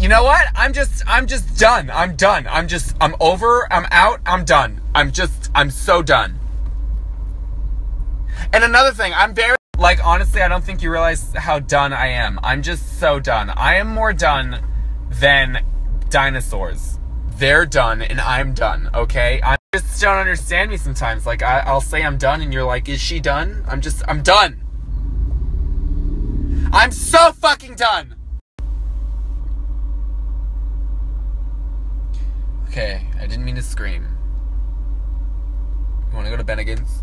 You know what? I'm just I'm just done. I'm done. I'm just I'm over. I'm out. I'm done. I'm just I'm so done. And another thing, I'm very like honestly, I don't think you realize how done I am. I'm just so done. I am more done than dinosaurs. They're done and I'm done, okay? I just don't understand me sometimes. Like I, I'll say I'm done and you're like, is she done? I'm just I'm done. I'm so fucking done. Okay, I didn't mean to scream. You wanna go to Bennigan's?